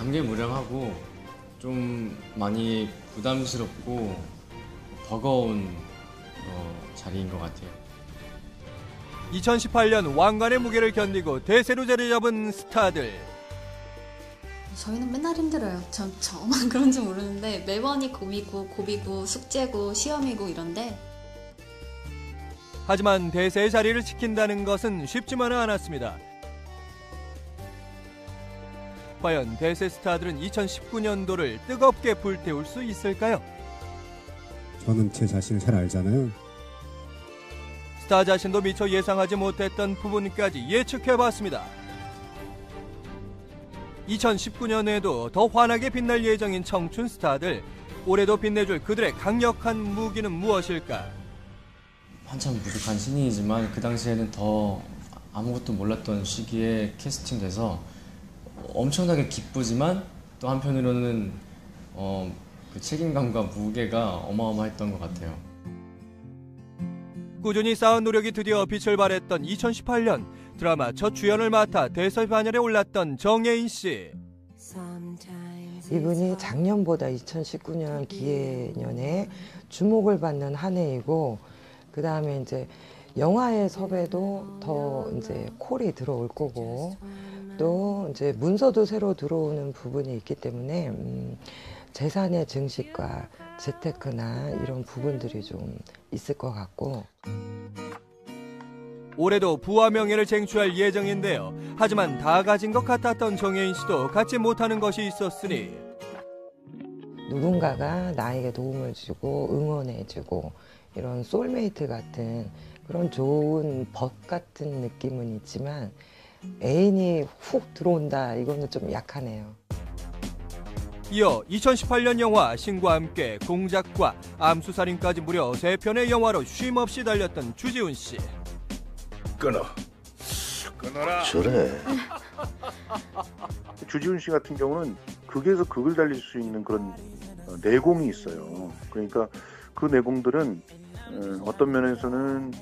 감개무량하고 좀 많이 부담스럽고 버거운 어, 자리인 것 같아요. 2018년 왕관의 무게를 견디고 대세로 자리 잡은 스타들. 저희는 맨날 힘들어요. 전 저만 그런지 모르는데 매번이 고비고 고비고 숙제고 시험이고 이런데 하지만 대세의 자리를 지킨다는 것은 쉽지만은 않았습니다. 과연 대세 스타들은 2019년도를 뜨겁게 불태울 수 있을까요? 저는 제 자신을 잘 알잖아요. 스타 자신도 미처 예상하지 못했던 부분까지 예측해봤습니다. 2019년에도 더 환하게 빛날 예정인 청춘 스타들. 올해도 빛내줄 그들의 강력한 무기는 무엇일까? 한참 부족한 신인이지만 그 당시에는 더 아무것도 몰랐던 시기에 캐스팅돼서 엄청나게 기쁘지만 또 한편으로는 어, 그 책임감과 무게가 어마어마했던 것 같아요. 꾸준히 쌓은 노력이 드디어 빛을 발했던 2018년 드라마 첫 주연을 맡아 대설 반열에 올랐던 정예인 씨. 이분이 작년보다 2019년 기해년에 주목을 받는 한 해이고 그 다음에 이제 영화의 섭외도 더 이제 콜이 들어올 거고 또 이제 문서도 새로 들어오는 부분이 있기 때문에 음, 재산의 증식과 재테크나 이런 부분들이 좀 있을 것 같고 올해도 부와 명예를 쟁취할 예정인데요. 하지만 다 가진 것 같았던 정혜인 씨도 갖지 못하는 것이 있었으니 누군가가 나에게 도움을 주고 응원해주고 이런 솔메이트 같은 그런 좋은 벗 같은 느낌은 있지만 애인이 훅 들어온다 이거는 좀 약하네요. 이어 2018년 영화 신과 함께 공작과 암수살인까지 무려 3편의 영화로 쉼없이 달렸던 주지훈 씨. 끊어. 끊어라. 저래. 주지훈 씨 같은 경우는 극에서 극을 달릴 수 있는 그런 어, 내공이 있어요. 그러니까 그 내공들은 어, 어떤 면에서는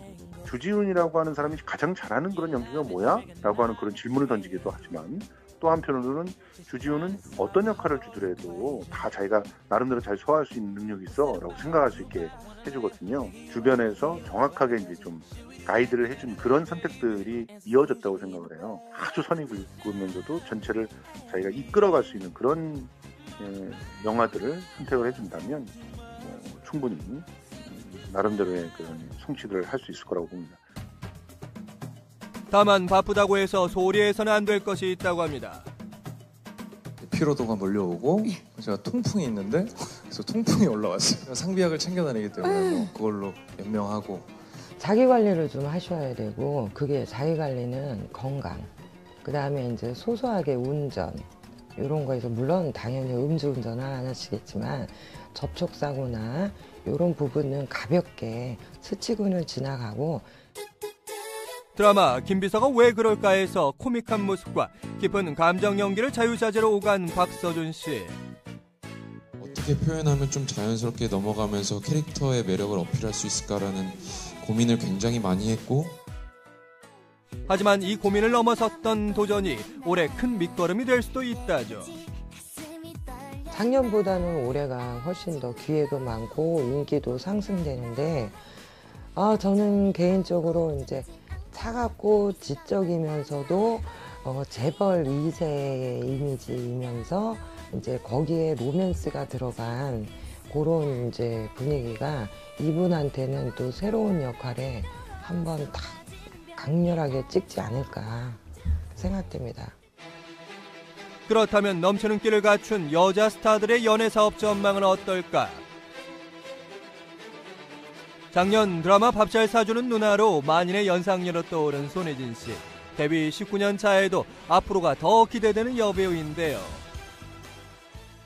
주지훈이라고 하는 사람이 가장 잘하는 그런 연기가 뭐야? 라고 하는 그런 질문을 던지기도 하지만 또 한편으로는 주지훈은 어떤 역할을 주더라도 다 자기가 나름대로 잘 소화할 수 있는 능력이 있어 라고 생각할 수 있게 해주거든요. 주변에서 정확하게 이제 좀 가이드를 해준 그런 선택들이 이어졌다고 생각을 해요. 아주 선이 굵으면서도 전체를 자기가 이끌어갈 수 있는 그런 예, 영화들을 선택을 해준다면 뭐 충분히 음, 나름대로의 그런 성취들을 할수 있을 거라고 봅니다. 다만 바쁘다고 해서 소리해서는 안 될 것이 있다고 합니다. 피로도가 몰려오고 예. 제가 통풍이 있는데 그래서 통풍이 올라왔어요. 상비약을 챙겨 다니기 때문에 뭐 그걸로 연명하고 자기 관리를 좀 하셔야 되고 그게 자기 관리는 건강 그 다음에 이제 소소하게 운전 이런 거에서 물론 당연히 음주운전은 안 하시겠지만 접촉사고나 이런 부분은 가볍게 스치고는 지나가고 드라마 김비서가 왜 그럴까에서 코믹한 모습과 깊은 감정 연기를 자유자재로 오간 박서준 씨. 어떻게 표현하면 좀 자연스럽게 넘어가면서 캐릭터의 매력을 어필할 수 있을까라는 고민을 굉장히 많이 했고 하지만 이 고민을 넘어섰던 도전이 올해 큰 밑거름이 될 수도 있다죠. 작년보다는 올해가 훨씬 더 기회도 많고 인기도 상승되는데 아 저는 개인적으로 이제 차갑고 지적이면서도 어, 재벌 2세의 이미지이면서 이제 거기에 로맨스가 들어간 그런 이제 분위기가 이분한테는 또 새로운 역할에 한번 딱 강렬하게 찍지 않을까 생각됩니다. 그렇다면 넘치는 끼를 갖춘 여자 스타들의 연애 사업 전망은 어떨까? 작년 드라마 밥 잘 사주는 누나로 만인의 연상녀로 떠오른 손혜진 씨. 데뷔 19년 차에도 앞으로가 더 기대되는 여배우인데요.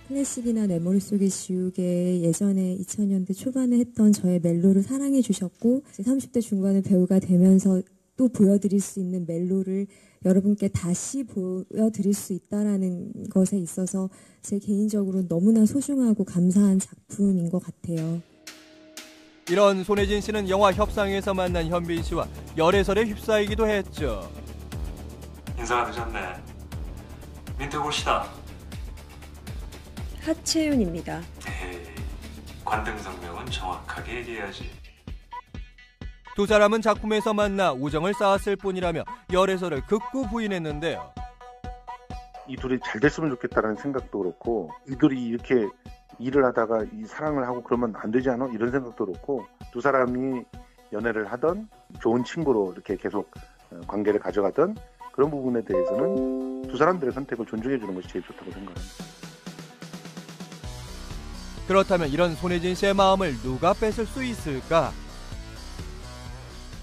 클래식이나 내 머릿속에 지우개 예전에 2000년대 초반에 했던 저의 멜로를 사랑해 주셨고 30대 중반에 배우가 되면서 또 보여드릴 수 있는 멜로를 여러분께 다시 보여드릴 수 있다라는 것에 있어서 제 개인적으로 너무나 소중하고 감사한 작품인 것 같아요. 이런 손혜진 씨는 영화 협상에서 만난 현빈 씨와 열애설에 휩싸이기도 했죠. 인사가 늦었네. 민트 봅시다. 하채윤입니다. 관등 성명은 정확하게 얘기해야지. 두 사람은 작품에서 만나 우정을 쌓았을 뿐이라며 열애설을 극구 부인했는데요. 이 둘이 잘 됐으면 좋겠다라는 생각도 그렇고 이들이 이렇게 일을 하다가 이 사랑을 하고 그러면 안 되지 않아? 이런 생각도 그렇고 두 사람이 연애를 하던 좋은 친구로 이렇게 계속 어, 관계를 가져가던 그런 부분에 대해서는 두 사람들의 선택을 존중해 주는 것이 제일 좋다고 생각합니다. 그렇다면 이런 손예진 씨의 마음을 누가 뺏을 수 있을까?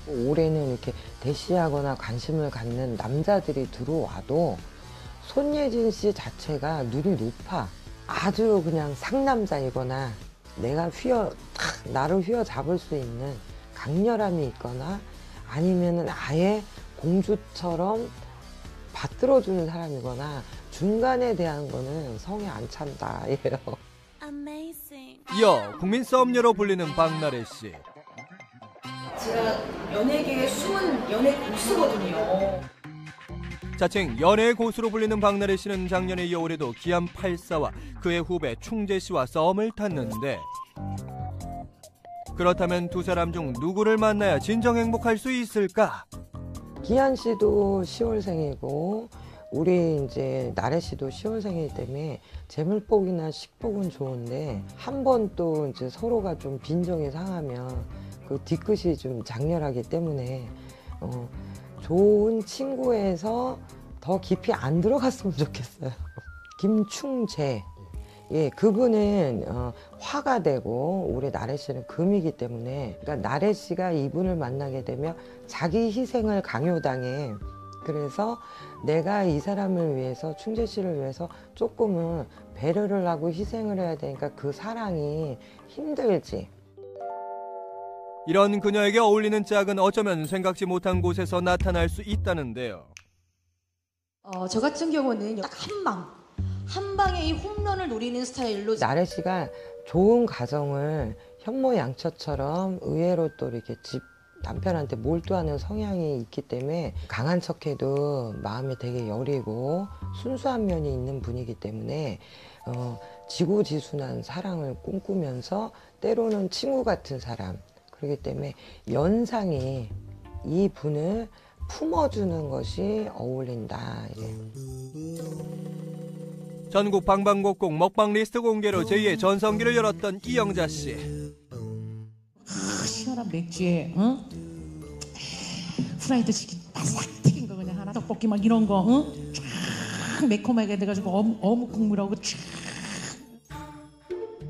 올해는 이렇게 대시하거나 관심을 갖는 남자들이 들어와도 손예진 씨 자체가 눈이 높아. 아주 그냥 상남자이거나 내가 휘어, 탁 나를 휘어잡을 수 있는 강렬함이 있거나 아니면은 아예 공주처럼 받들어주는 사람이거나 중간에 대한 거는 성에 안 찬다 예요. 이어 국민 썸녀로 불리는 박나래 씨. 제가 연예계의 숨은 연예 고수거든요. 자칭 연애 고수로 불리는 박나래 씨는 작년에 이어 올해도 기암 84와 그의 후배 충재 씨와 썸을 탔는데 그렇다면 두 사람 중 누구를 만나야 진정 행복할 수 있을까? 기한 씨도 10월생이고 우리 이제 나래 씨도 10월생이기 때문에 재물복이나 식복은 좋은데 한 번 또 이제 서로가 좀 빈정이 상하면 그 뒤끝이 좀 장렬하기 때문에 어, 좋은 친구에서 더 깊이 안 들어갔으면 좋겠어요. 김충재. 예, 그분은 어, 화가 되고 우리 나래 씨는 금이기 때문에 그러니까 나래 씨가 이분을 만나게 되면 자기 희생을 강요당해. 그래서 내가 이 사람을 위해서 충재 씨를 위해서 조금은 배려를 하고 희생을 해야 되니까 그 사랑이 힘들지. 이런 그녀에게 어울리는 짝은 어쩌면 생각지 못한 곳에서 나타날 수 있다는데요. 어, 저 같은 경우는 딱 한 방. 한 방에 이 홈런을 노리는 스타일로 나래 씨가 좋은 가정을 현모양처처럼 의외로 또 이렇게 집 남편한테 몰두하는 성향이 있기 때문에 강한 척해도 마음이 되게 여리고 순수한 면이 있는 분이기 때문에 어, 지고지순한 사랑을 꿈꾸면서 때로는 친구 같은 사람 그렇기 때문에 연상이 이 분을 품어주는 것이 어울린다. 예. 전국 방방곡곡 먹방 리스트 공개로 제2의 전성기를 열었던 이영자 씨. 시원한 맥주에 응? 프라이드 치킨 바삭 튀긴 거 그냥 하나 떡볶이 막 이런 거 응? 쫙 매콤하게 돼가지고 어묵, 어묵 국물하고 쫙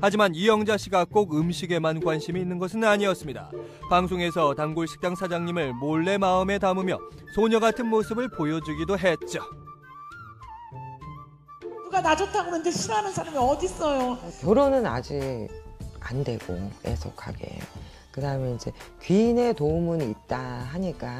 하지만 이영자 씨가 꼭 음식에만 관심이 있는 것은 아니었습니다. 방송에서 단골 식당 사장님을 몰래 마음에 담으며 소녀 같은 모습을 보여주기도 했죠. 누가 나 좋다고 그러는데 싫어하는 사람이 어딨어요 결혼은 아직 안 되고 애석하게 그 다음에 이제 귀인의 도움은 있다 하니까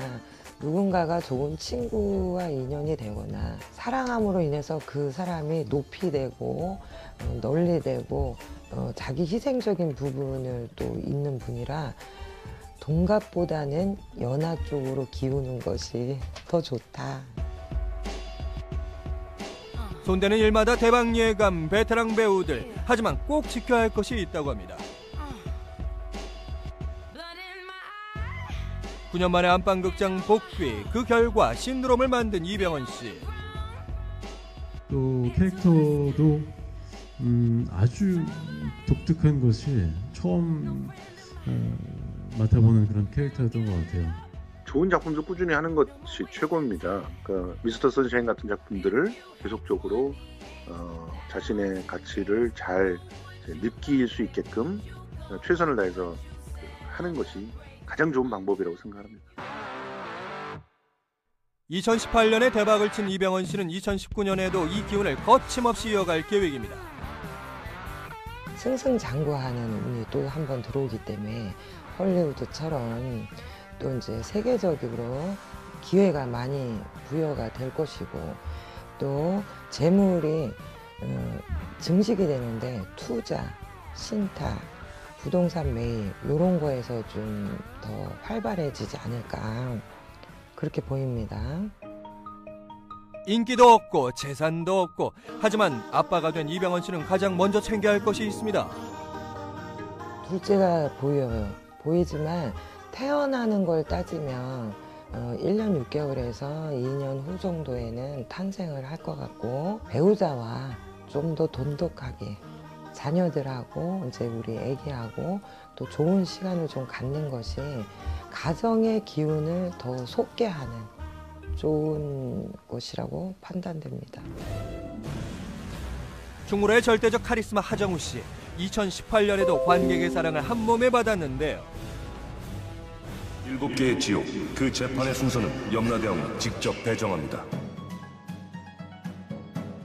누군가가 좋은 친구와 인연이 되거나 사랑함으로 인해서 그 사람이 높이 되고 어, 널리 되고 어, 자기 희생적인 부분을 또 있는 분이라 동갑보다는 연하 쪽으로 기우는 것이 더 좋다. 손대는 일마다 대박 예감 베테랑 배우들 하지만 꼭 지켜야 할 것이 있다고 합니다. 9년 만에 안방극장 복귀 그 결과 신드롬을 만든 이병헌 씨. 또 캐릭터도 음, 아주 독특한 것이 처음 어, 맡아보는 그런 캐릭터였던 것 같아요. 좋은 작품도 꾸준히 하는 것이 최고입니다. 그 미스터 선샤인 같은 작품들을 계속적으로 어, 자신의 가치를 잘 느낄 수 있게끔 최선을 다해서 하는 것이 가장 좋은 방법이라고 생각합니다. 2018년에 대박을 친 이병헌 씨는 2019년에도 이 기운을 거침없이 이어갈 계획입니다. 승승장구하는 운이 또 한 번 들어오기 때문에 헐리우드처럼 또 이제 세계적으로 기회가 많이 부여가 될 것이고 또 재물이 어, 증식이 되는데 투자, 신탁, 부동산 매입 이런 거에서 좀 더 활발해지지 않을까 그렇게 보입니다. 인기도 없고 재산도 없고 하지만 아빠가 된 이병헌 씨는 가장 먼저 챙겨야 할 것이 있습니다. 둘째가 보여요. 보이지만 태어나는 걸 따지면 어, 1년 6개월에서 2년 후 정도에는 탄생을 할 것 같고 배우자와 좀 더 돈독하게 자녀들하고 이제 우리 애기하고 또 좋은 시간을 좀 갖는 것이 가정의 기운을 더 솟게 하는 좋은 것이라고 판단됩니다. 충무로의 절대적 카리스마 하정우 씨. 2018년에도 관객의 사랑을 한 몸에 받았는데요. 일곱 개의 지옥, 그 재판의 순서는 염라대왕이 직접 배정합니다.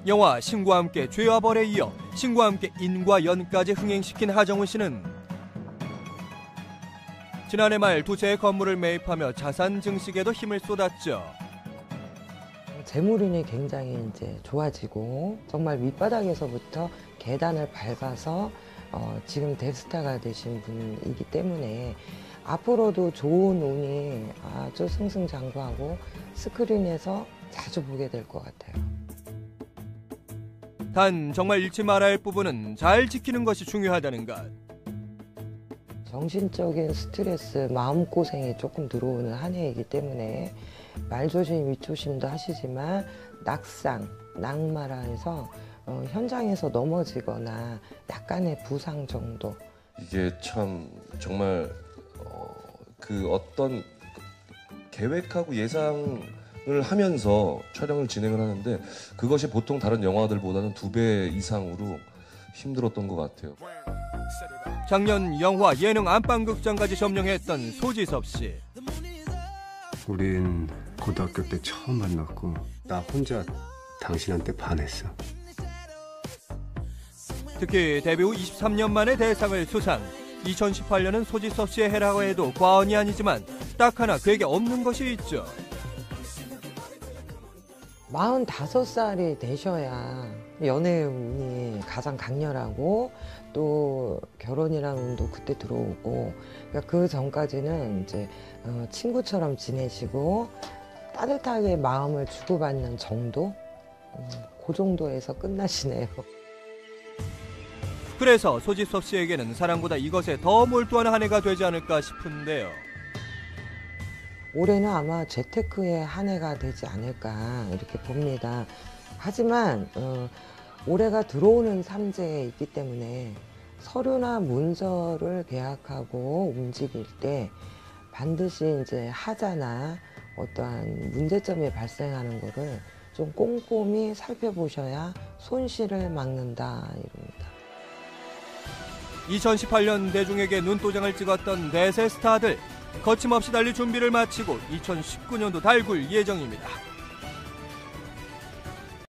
영화 신과 함께 죄와 벌에 이어 신과 함께 인과 연까지 흥행시킨 하정우 씨는 지난해 말 두 채의 건물을 매입하며 자산 증식에도 힘을 쏟았죠. 재물운이 굉장히 이제 좋아지고 정말 밑바닥에서부터 계단을 밟아서 어, 지금 대스타가 되신 분이기 때문에 앞으로도 좋은 운이 아주 승승장구하고 스크린에서 자주 보게 될 것 같아요. 단 정말 잃지 말아야 할 부분은 잘 지키는 것이 중요하다는 것. 정신적인 스트레스, 마음고생이 조금 들어오는 한 해이기 때문에 말조심, 위조심도 하시지만 낙상, 낙마라 해서 어, 현장에서 넘어지거나 약간의 부상 정도 이게 참 정말 어, 그 어떤 계획하고 예상 을 하면서 촬영을 진행을 하는데 그것이 보통 다른 영화들보다는 두 배 이상으로 힘들었던 것 같아요. 작년 영화 예능 안방극장까지 점령했던 소지섭 씨. 우린 고등학교 때 처음 만났고 나 혼자 당신한테 반했어. 특히 데뷔 후 23년 만에 대상을 수상. 2018년은 소지섭 씨의 해라고 해도 과언이 아니지만 딱 하나 그에게 없는 것이 있죠. 45살이 되셔야 연애 운이 가장 강렬하고 또 결혼이라는 운도 그때 들어오고 그러니까 그 전까지는 이제 어, 친구처럼 지내시고 따뜻하게 마음을 주고받는 정도? 음, 그 정도에서 끝나시네요. 그래서 소지섭 씨에게는 사랑보다 이것에 더 몰두하는 한 해가 되지 않을까 싶은데요. 올해는 아마 재테크의 한 해가 되지 않을까 이렇게 봅니다. 하지만 어, 올해가 들어오는 삼재에 있기 때문에 서류나 문서를 계약하고 움직일 때 반드시 이제 하자나 어떠한 문제점이 발생하는 것을 좀 꼼꼼히 살펴보셔야 손실을 막는다 이럽니다. 2018년 대중에게 눈도장을 찍었던 대세 스타들 거침없이 달릴 준비를 마치고 2019년도 달굴 예정입니다.